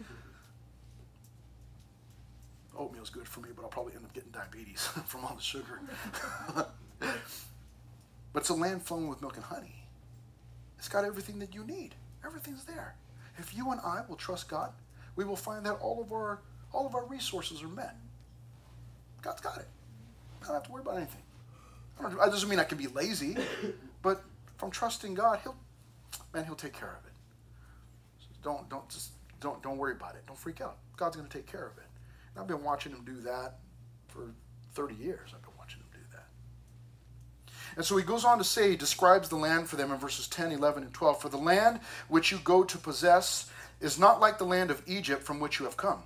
Oatmeal's good for me, but I'll probably end up getting diabetes from all the sugar. but it's a land flowing with milk and honey. It's got everything that you need. Everything's there. If you and I will trust God, we will find that all of our all of our resources are met. God's got it. I don't have to worry about anything. That doesn't mean I can be lazy, but if I'm trusting God, He'll man, He'll take care of it. So don't don't just don't don't worry about it. Don't freak out. God's going to take care of it. I've been watching Him do that for 30 years. I've been watching Him do that. And so he goes on to say, he describes the land for them in verses 10, 11, and 12. For the land which you go to possess is not like the land of Egypt from which you have come,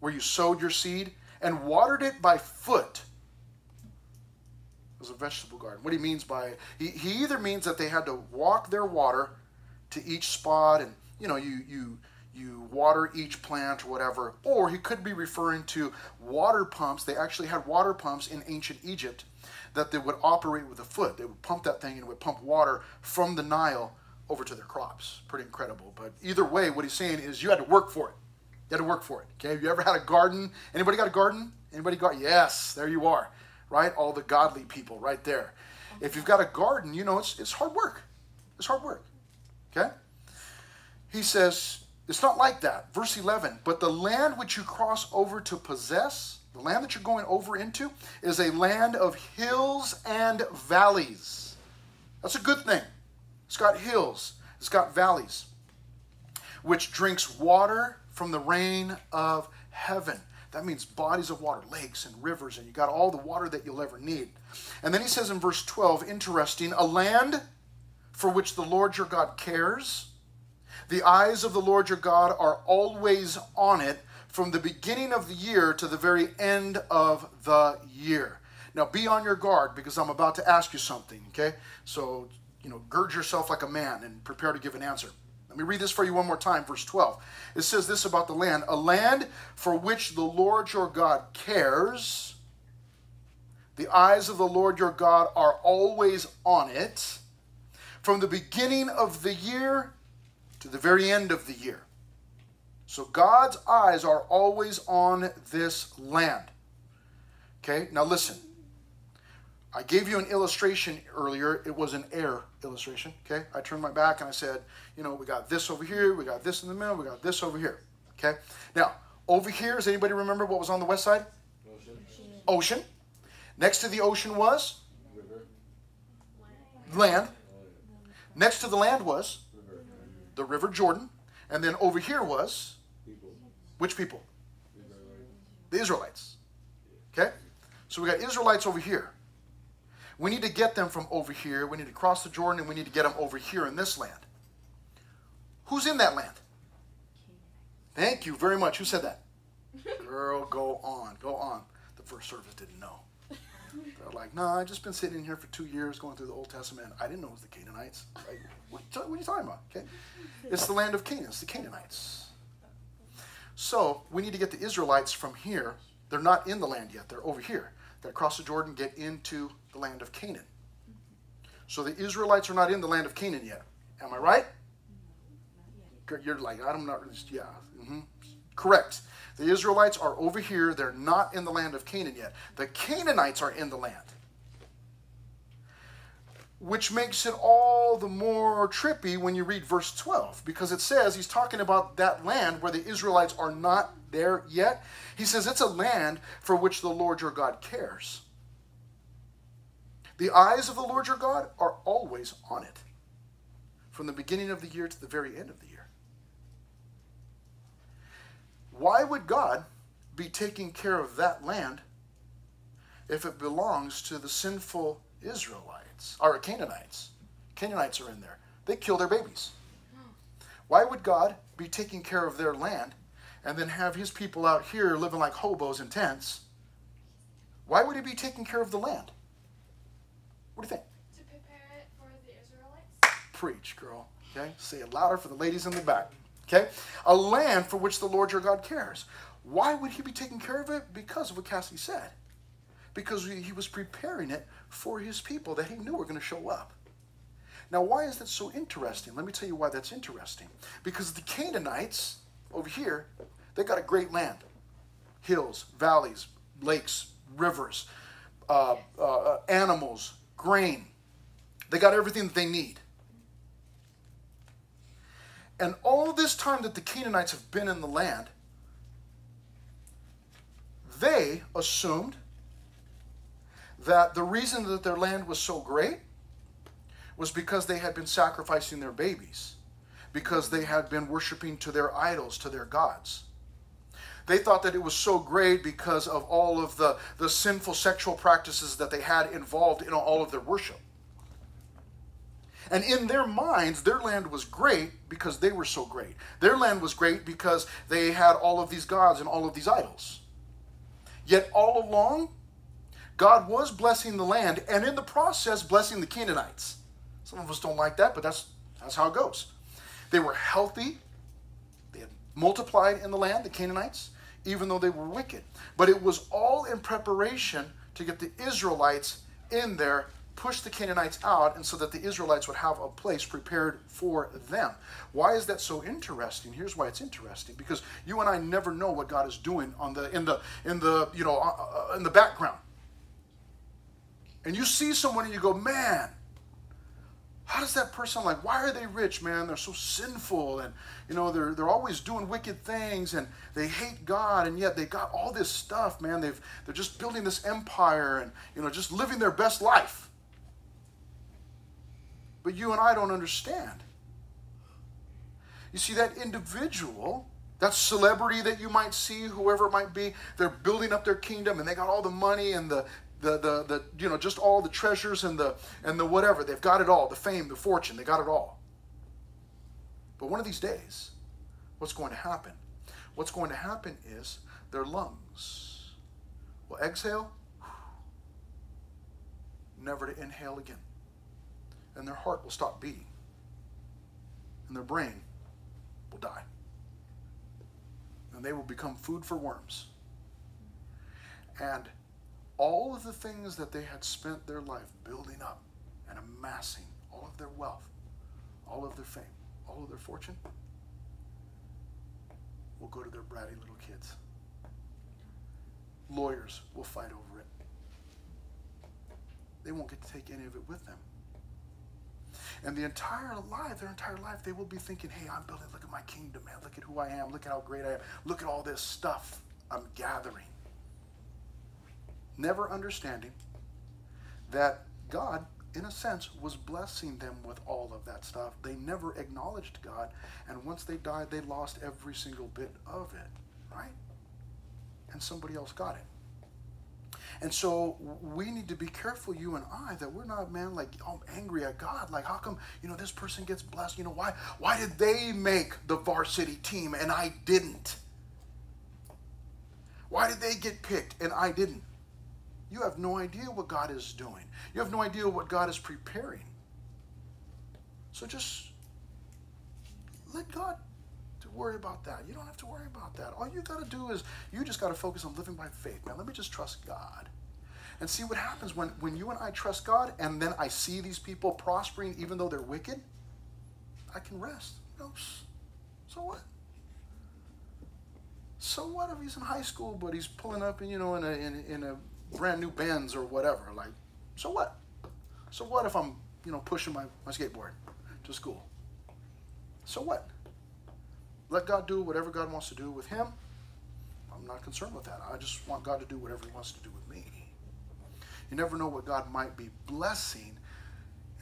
where you sowed your seed and watered it by foot. It was a vegetable garden. What he means by he, he either means that they had to walk their water to each spot and you know you you you water each plant or whatever, or he could be referring to water pumps. They actually had water pumps in ancient Egypt that they would operate with a foot. They would pump that thing and would pump water from the Nile over to their crops. Pretty incredible. But either way, what he's saying is you had to work for it. You had to work for it. Okay. Have you ever had a garden? Anybody got a garden? Anybody got? Yes, there you are. Right? All the godly people right there. If you've got a garden, you know it's it's hard work. It's hard work. Okay? He says, it's not like that. Verse 11, but the land which you cross over to possess, the land that you're going over into, is a land of hills and valleys. That's a good thing. It's got hills, it's got valleys, which drinks water from the rain of heaven. That means bodies of water, lakes and rivers, and you got all the water that you'll ever need. And then he says in verse 12, interesting, a land for which the Lord your God cares. The eyes of the Lord your God are always on it from the beginning of the year to the very end of the year. Now be on your guard because I'm about to ask you something, okay? So, you know, gird yourself like a man and prepare to give an answer. Let me read this for you one more time, verse 12. It says this about the land a land for which the Lord your God cares. The eyes of the Lord your God are always on it from the beginning of the year to the very end of the year. So God's eyes are always on this land. Okay, now listen. I gave you an illustration earlier. It was an air illustration. Okay, I turned my back and I said, you know, we got this over here, we got this in the middle, we got this over here. Okay, now over here, does anybody remember what was on the west side? Ocean. Ocean. Next to the ocean was River. land. Next to the land was. The River Jordan. And then over here was People. which people? The Israelites. Okay? So we got Israelites over here. We need to get them from over here. We need to cross the Jordan and we need to get them over here in this land. Who's in that land? Thank you very much. Who said that? Girl, go on. Go on. The first service didn't know. They're like, no, I've just been sitting in here for two years going through the Old Testament. I didn't know it was the Canaanites. Like, what, what are you talking about? Okay? It's the land of Canaan. It's the Canaanites. So we need to get the Israelites from here. They're not in the land yet. They're over here. They cross the Jordan, get into the land of Canaan. So the Israelites are not in the land of Canaan yet. Am I right? You're like, I'm not really, yeah. hmm Correct. The Israelites are over here. They're not in the land of Canaan yet. The Canaanites are in the land. Which makes it all the more trippy when you read verse 12, because it says he's talking about that land where the Israelites are not there yet. He says it's a land for which the Lord your God cares. The eyes of the Lord your God are always on it. from the beginning of the year to the very end of the year. Why would God be taking care of that land if it belongs to the sinful Israelites or Canaanites? Canaanites are in there. They kill their babies. Why would God be taking care of their land and then have his people out here living like hobos in tents? Why would he be taking care of the land? What do you think? To prepare it for the Israelites? Preach, girl. Okay? Say it louder for the ladies in the back. Okay? A land for which the Lord your God cares. Why would he be taking care of it? Because of what Cassie said. Because he was preparing it for his people that he knew were going to show up. Now, why is that so interesting? Let me tell you why that's interesting. Because the Canaanites over here, they got a great land hills, valleys, lakes, rivers, uh, uh, animals, grain. They got everything that they need. And all this time that the Canaanites have been in the land, they assumed that the reason that their land was so great was because they had been sacrificing their babies, because they had been worshiping to their idols, to their gods. They thought that it was so great because of all of the, the sinful sexual practices that they had involved in all of their worship. And in their minds, their land was great because they were so great. Their land was great because they had all of these gods and all of these idols. Yet all along, God was blessing the land and in the process blessing the Canaanites. Some of us don't like that, but that's, that's how it goes. They were healthy, they had multiplied in the land, the Canaanites, even though they were wicked. But it was all in preparation to get the Israelites in there, push the Canaanites out, and so that the Israelites would have a place prepared for them. Why is that so interesting? Here's why it's interesting: because you and I never know what God is doing on the in the in the you know uh, uh in the background. And you see someone and you go, man, how does that person like why are they rich man they're so sinful and you know they're, they're always doing wicked things and they hate god and yet they got all this stuff man they've they're just building this empire and you know just living their best life but you and i don't understand. You see that individual that celebrity that you might see whoever it might be they're building up their kingdom and they got all the money and the the, the, the you know just all the treasures and the and the whatever. They've got it all the fame the fortune they got it all. But one of these days what's going to happen? What's going to happen is their lungs will exhale never to inhale again and their heart will stop beating and their brain will die and they will become food for worms and all of the things that they had spent their life building up and amassing, all of their wealth, all of their fame, all of their fortune, will go to their bratty little kids. Lawyers will fight over it. They won't get to take any of it with them. And the entire life, their entire life, they will be thinking, hey, I'm building, look at my kingdom, man. Look at who I am. Look at how great I am. Look at all this stuff I'm gathering never understanding that God, in a sense, was blessing them with all of that stuff. They never acknowledged God, and once they died, they lost every single bit of it, right? And somebody else got it. And so we need to be careful, you and I, that we're not, man, like oh, angry at God. Like, how come, you know, this person gets blessed? You know, why why did they make the varsity team and I didn't? Why did they get picked and I didn't? You have no idea what God is doing. You have no idea what God is preparing. So just let God worry about that. You don't have to worry about that. All you got to do is you just got to focus on living by faith, man. Let me just trust God. And see what happens when, when you and I trust God and then I see these people prospering even though they're wicked, I can rest. So what? So what if he's in high school but he's pulling up in, you know, in a, in, in a brand new Benz or whatever. Like, so what? So what if I'm, you know, pushing my, my skateboard to school? So what? Let God do whatever God wants to do with him. I'm not concerned with that. I just want God to do whatever he wants to do with me. You never know what God might be blessing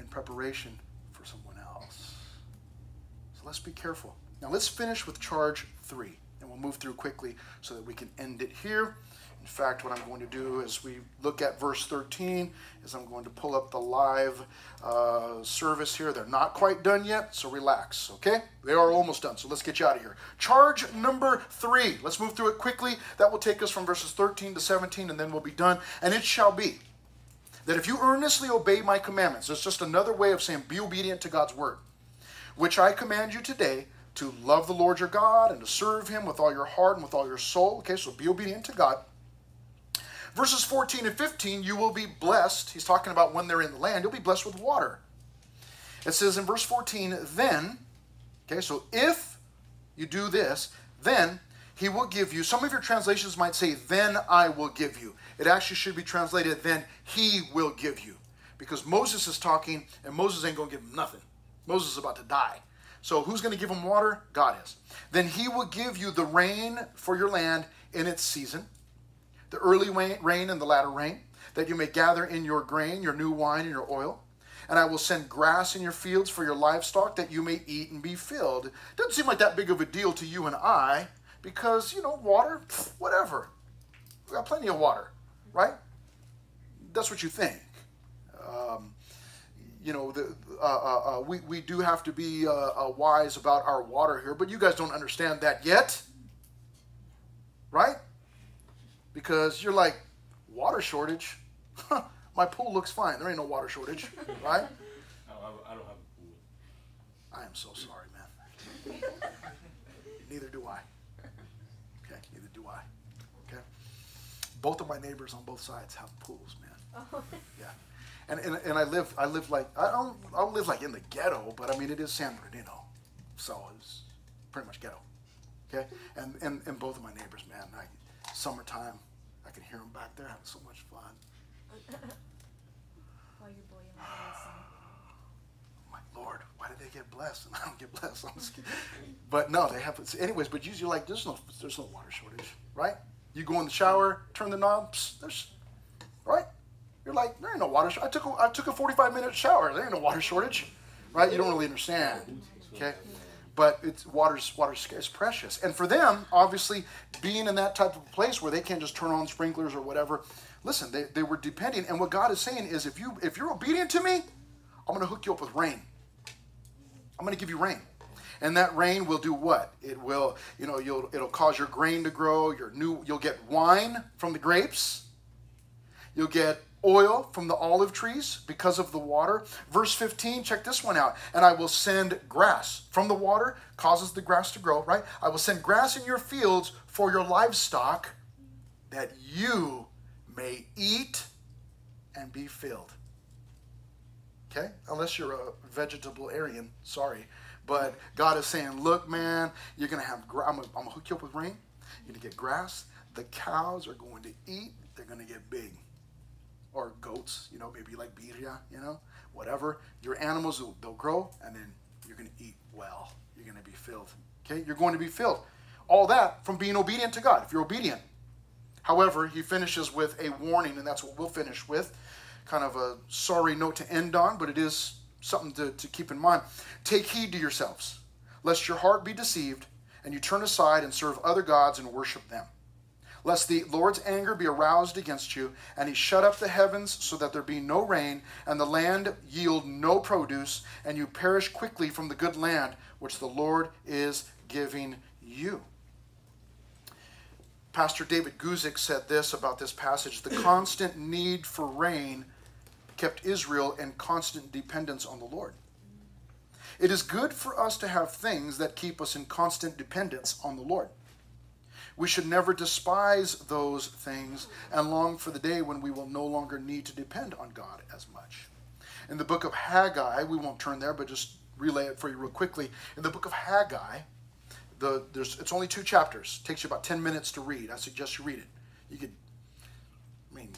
in preparation for someone else. So let's be careful. Now let's finish with charge three, and we'll move through quickly so that we can end it here. In fact, what I'm going to do as we look at verse 13 is I'm going to pull up the live uh, service here. They're not quite done yet, so relax, okay? They are almost done, so let's get you out of here. Charge number three. Let's move through it quickly. That will take us from verses 13 to 17, and then we'll be done. And it shall be that if you earnestly obey my commandments, it's just another way of saying be obedient to God's word, which I command you today to love the Lord your God and to serve him with all your heart and with all your soul. Okay, so be obedient to God Verses 14 and 15, you will be blessed. He's talking about when they're in the land, you'll be blessed with water. It says in verse 14, then, okay, so if you do this, then he will give you. Some of your translations might say, then I will give you. It actually should be translated, then he will give you. Because Moses is talking, and Moses ain't going to give him nothing. Moses is about to die. So who's going to give him water? God is. Then he will give you the rain for your land in its season the early rain and the latter rain, that you may gather in your grain, your new wine, and your oil. And I will send grass in your fields for your livestock, that you may eat and be filled. Doesn't seem like that big of a deal to you and I, because, you know, water, whatever. We got plenty of water, right? That's what you think. Um, you know, the, uh, uh, uh, we, we do have to be uh, uh, wise about our water here, but you guys don't understand that yet, right? Because you're like, water shortage? My pool looks fine. There ain't no water shortage, right? I don't have a pool. I am so sorry, man. neither do I. Okay, neither do I. Okay. Both of my neighbors on both sides have pools, man. Oh. Yeah. And, and, and I live I live like I don't I don't live like in the ghetto, but I mean it is San Bernardino, so it's pretty much ghetto. Okay, and and, and both of my neighbors, man, I, summertime. I can hear them back there having so much fun. While you're boiling the My Lord, why did they get blessed and I don't get blessed? i'm scared but no, they have. Anyways, but usually like there's no there's no water shortage, right? You go in the shower, turn the knobs. There's right. You're like there ain't no water. Shortage. I took a, I took a 45 minute shower. There ain't no water shortage, right? You don't really understand. Okay but it's water's water's is precious. And for them, obviously, being in that type of place where they can't just turn on sprinklers or whatever, listen, they, they were depending. And what God is saying is, if you if you're obedient to me, I'm going to hook you up with rain. I'm going to give you rain. And that rain will do what? It will, you know, you'll it'll cause your grain to grow. Your new, you'll get wine from the grapes. You'll get oil from the olive trees because of the water. Verse 15, check this one out. And I will send grass from the water, causes the grass to grow, right? I will send grass in your fields for your livestock that you may eat and be filled. Okay? Unless you're a vegetable-arian, sorry. But God is saying, look, man, you're going to have, I'm going to hook you up with rain. You're going to get grass. The cows are going to eat. They're going to get big or goats, you know, maybe like birria, you know, whatever. Your animals, they'll grow and then you're going to eat well. You're going to be filled. Okay? You're going to be filled. All that from being obedient to God, if you're obedient. However, he finishes with a warning, and that's what we'll finish with. Kind of a sorry note to end on, but it is something to, to keep in mind. Take heed to yourselves, lest your heart be deceived, and you turn aside and serve other gods and worship them lest the Lord's anger be aroused against you, and he shut up the heavens so that there be no rain, and the land yield no produce, and you perish quickly from the good land which the Lord is giving you. Pastor David Guzik said this about this passage the constant need for rain kept Israel in constant dependence on the Lord. It is good for us to have things that keep us in constant dependence on the Lord. We should never despise those things and long for the day when we will no longer need to depend on God as much. In the book of Haggai, we won't turn there, but just relay it for you real quickly. In the book of Haggai, the, there's, it's only two chapters. It takes you about 10 minutes to read. I suggest you read it. You could, I mean,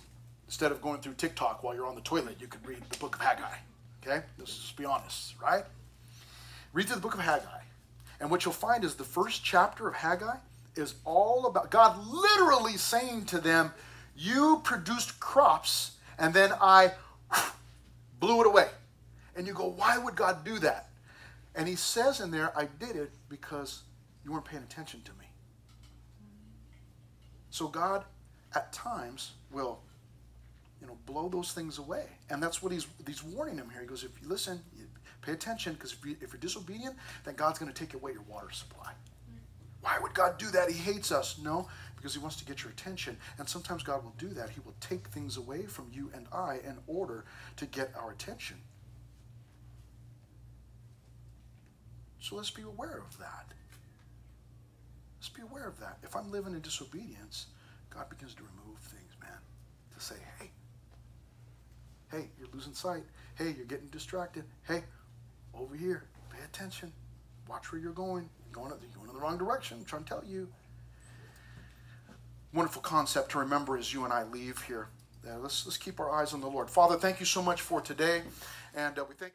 instead of going through TikTok while you're on the toilet, you could read the book of Haggai. Okay? Let's just be honest, right? Read through the book of Haggai. And what you'll find is the first chapter of Haggai is all about God literally saying to them, You produced crops, and then I blew it away. And you go, Why would God do that? And he says in there, I did it because you weren't paying attention to me. So God, at times, will, you know, blow those things away. And that's what he's, he's warning him here. He goes, if you listen, you pay attention, because if, you, if you're disobedient, then God's going to take away your water supply. Why would God do that? He hates us. No, because he wants to get your attention. And sometimes God will do that. He will take things away from you and I in order to get our attention. So let's be aware of that. Let's be aware of that. If I'm living in disobedience, God begins to remove things, man. To say, hey, hey, you're losing sight. Hey, you're getting distracted. Hey, over here, pay attention. Watch where you're going. Going, you're going in the wrong direction. I'm trying to tell you. Wonderful concept to remember as you and I leave here. Let's, let's keep our eyes on the Lord. Father, thank you so much for today. And uh, we thank